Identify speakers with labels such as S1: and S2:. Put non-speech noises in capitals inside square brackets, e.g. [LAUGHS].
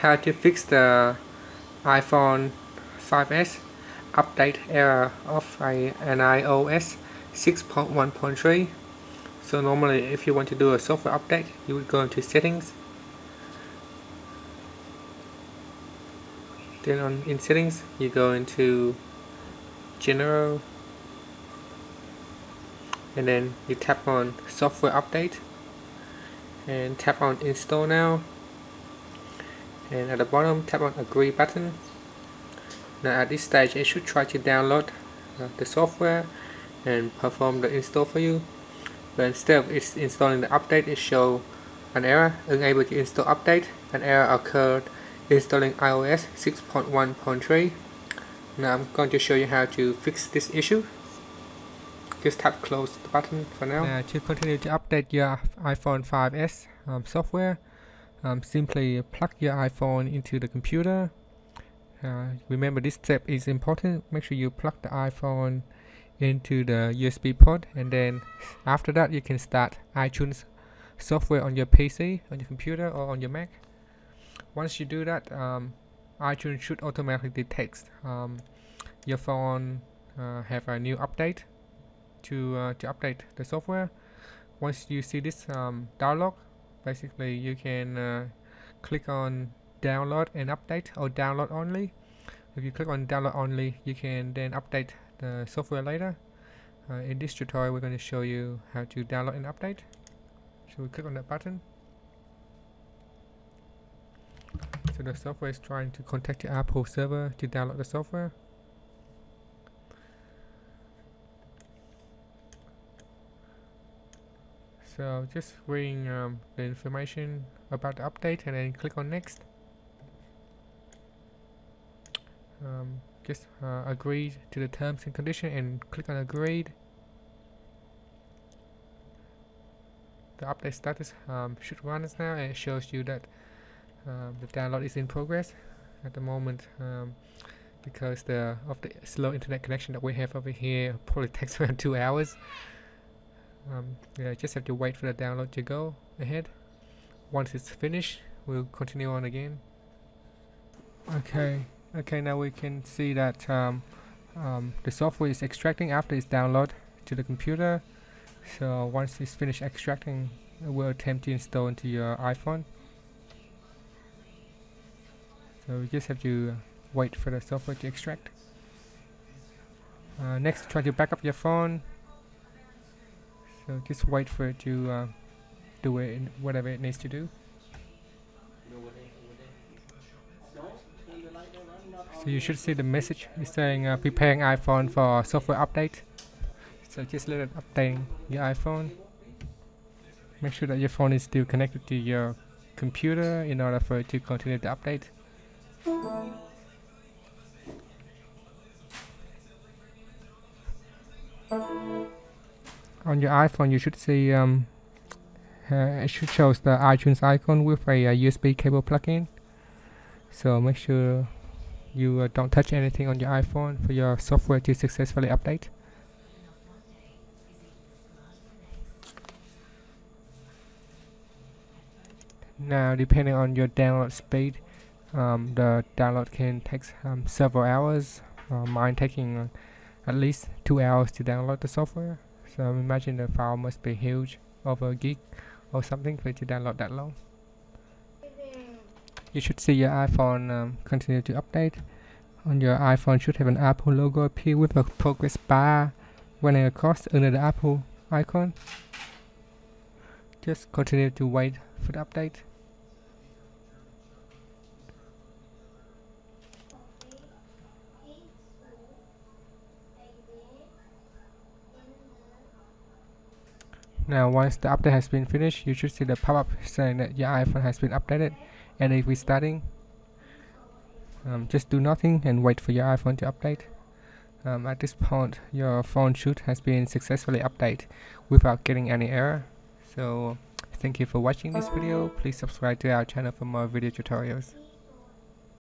S1: how to fix the iPhone 5's update error of an iOS 6.1.3 so normally if you want to do a software update you would go into settings. Then on in settings you go into general. And then you tap on software update and tap on install now and at the bottom tap on agree button. Now at this stage it should try to download uh, the software and perform the install for you. But instead of it's installing the update it show an error unable to install update. An error occurred installing iOS 6.1.3 now I'm going to show you how to fix this issue. Just tap close the button for now. Uh, to continue to update your iPhone 5's um, software um, simply plug your iPhone into the computer. Uh, remember this step is important. Make sure you plug the iPhone into the USB port and then after that you can start iTunes software on your PC on your computer or on your Mac. Once you do that um, iTunes should automatically detect um, your phone uh, have a new update to uh, to update the software. Once you see this um, dialog basically you can uh, click on download and update or download only. If you click on download only you can then update the software later. Uh, in this tutorial we're going to show you how to download and update. So we click on that button. So the software is trying to contact the Apple server to download the software so just reading um, the information about the update and then click on next. Um, just uh, agree to the terms and condition and click on agreed. The update status um, should run us now and it shows you that um, the download is in progress at the moment um, because the of the slow internet connection that we have over here probably [LAUGHS] takes around two hours um, yeah just have to wait for the download to go ahead. Once it's finished we'll continue on again. Okay okay now we can see that um, um, the software is extracting after it's downloaded to the computer. So once it's finished extracting it will attempt to install into your iPhone. So we just have to wait for the software to extract. Uh, next try to back up your phone so just wait for it to uh, do it whatever it needs to do. So you should see the message. It's saying uh, preparing iPhone for software update. So just let it update your iPhone. Make sure that your phone is still connected to your computer in order for it to continue the update on your iPhone you should see um, uh, it should show the iTunes icon with a, a USB cable plug-in. So make sure you uh, don't touch anything on your iPhone for your software to successfully update. Now depending on your download speed um, the download can take um, several hours uh, mine taking uh, at least two hours to download the software so imagine the file must be huge over a gig or something for it to download that long. You should see your iPhone um, continue to update. On your iPhone should have an Apple logo appear with a progress bar. Running across under the Apple icon just continue to wait for the update Now once the update has been finished, you should see the pop-up saying that your iPhone has been updated and if restarting, um, just do nothing and wait for your iPhone to update. Um, at this point, your phone should has been successfully updated without getting any error. So thank you for watching this video. Please subscribe to our channel for more video tutorials.